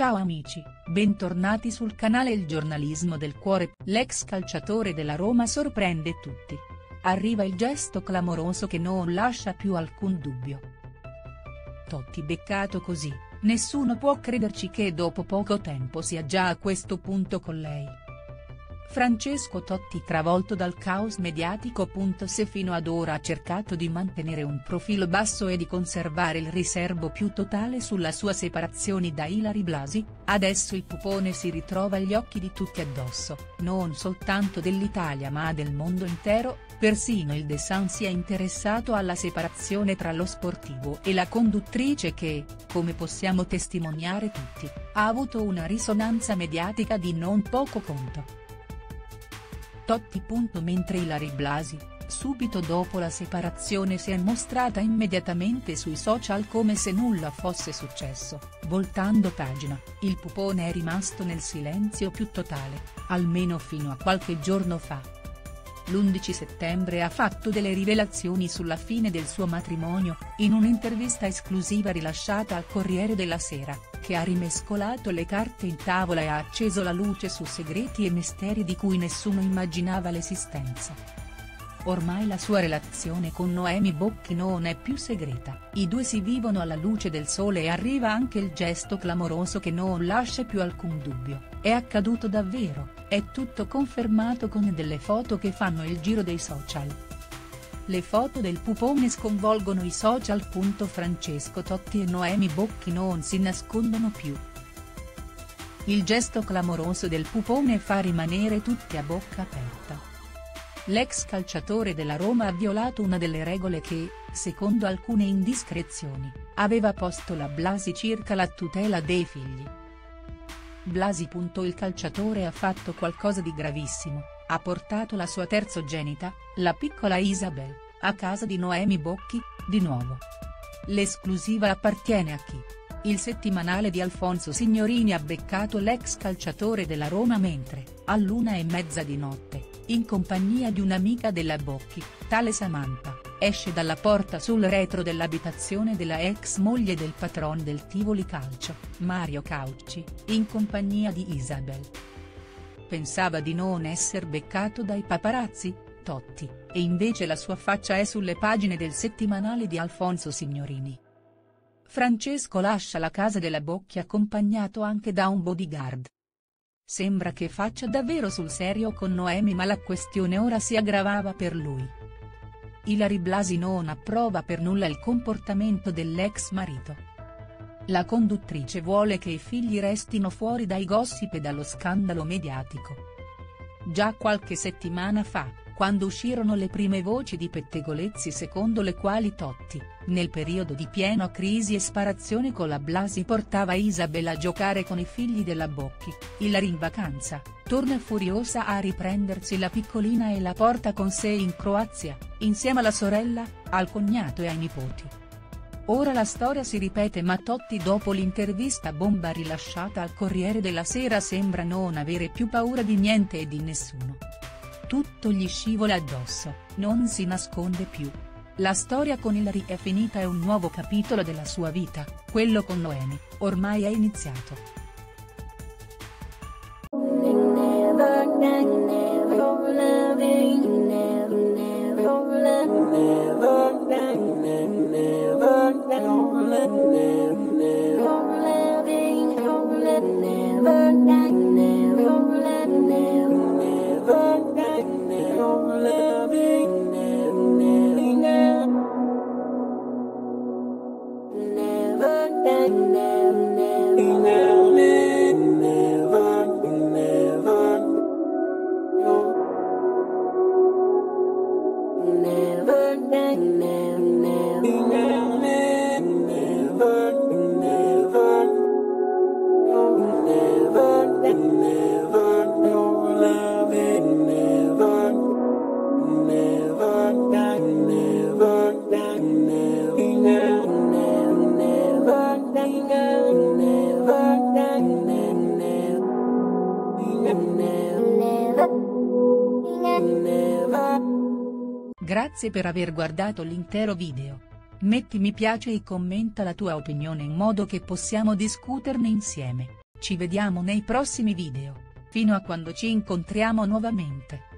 Ciao amici, bentornati sul canale Il giornalismo del cuore, l'ex calciatore della Roma sorprende tutti. Arriva il gesto clamoroso che non lascia più alcun dubbio. Totti beccato così, nessuno può crederci che dopo poco tempo sia già a questo punto con lei. Francesco Totti travolto dal caos mediatico. Se fino ad ora ha cercato di mantenere un profilo basso e di conservare il riservo più totale sulla sua separazione da Ilari Blasi, adesso il pupone si ritrova gli occhi di tutti addosso, non soltanto dell'Italia ma del mondo intero, persino il The Sun si è interessato alla separazione tra lo sportivo e la conduttrice che, come possiamo testimoniare tutti, ha avuto una risonanza mediatica di non poco conto. Totti. Mentre Ilari Blasi, subito dopo la separazione si è mostrata immediatamente sui social come se nulla fosse successo, voltando pagina, il pupone è rimasto nel silenzio più totale, almeno fino a qualche giorno fa l'11 settembre ha fatto delle rivelazioni sulla fine del suo matrimonio, in un'intervista esclusiva rilasciata al Corriere della Sera, che ha rimescolato le carte in tavola e ha acceso la luce su segreti e misteri di cui nessuno immaginava l'esistenza. Ormai la sua relazione con Noemi Bocchi non è più segreta, i due si vivono alla luce del sole e arriva anche il gesto clamoroso che non lascia più alcun dubbio, è accaduto davvero, è tutto confermato con delle foto che fanno il giro dei social. Le foto del pupone sconvolgono i social. Francesco Totti e Noemi Bocchi non si nascondono più. Il gesto clamoroso del pupone fa rimanere tutti a bocca aperta. L'ex calciatore della Roma ha violato una delle regole che, secondo alcune indiscrezioni, aveva posto la Blasi circa la tutela dei figli. Blasi. Il calciatore ha fatto qualcosa di gravissimo, ha portato la sua terzogenita, la piccola Isabel, a casa di Noemi Bocchi, di nuovo. L'esclusiva appartiene a chi? Il settimanale di Alfonso Signorini ha beccato l'ex calciatore della Roma mentre, all'una e mezza di notte, in compagnia di un'amica della Bocchi, tale Samantha, esce dalla porta sul retro dell'abitazione della ex moglie del patron del Tivoli Calcio, Mario Caucci, in compagnia di Isabel. Pensava di non esser beccato dai paparazzi, Totti, e invece la sua faccia è sulle pagine del settimanale di Alfonso Signorini. Francesco lascia la casa della Bocchi accompagnato anche da un bodyguard. Sembra che faccia davvero sul serio con Noemi ma la questione ora si aggravava per lui. Ilari Blasi non approva per nulla il comportamento dell'ex marito. La conduttrice vuole che i figli restino fuori dai gossip e dallo scandalo mediatico. Già qualche settimana fa, quando uscirono le prime voci di pettegolezzi secondo le quali Totti, nel periodo di piena crisi e sparazione con la Blasi portava Isabella a giocare con i figli della Bocchi, Ilari in vacanza, torna furiosa a riprendersi la piccolina e la porta con sé in Croazia, insieme alla sorella, al cognato e ai nipoti. Ora la storia si ripete ma Totti dopo l'intervista bomba rilasciata al Corriere della Sera sembra non avere più paura di niente e di nessuno tutto gli scivola addosso, non si nasconde più. La storia con Hilary è finita e un nuovo capitolo della sua vita, quello con Noemi, ormai è iniziato. Grazie per aver guardato l'intero video. Metti mi piace e commenta la tua opinione in modo che possiamo discuterne insieme. Ci vediamo nei prossimi video, fino a quando ci incontriamo nuovamente.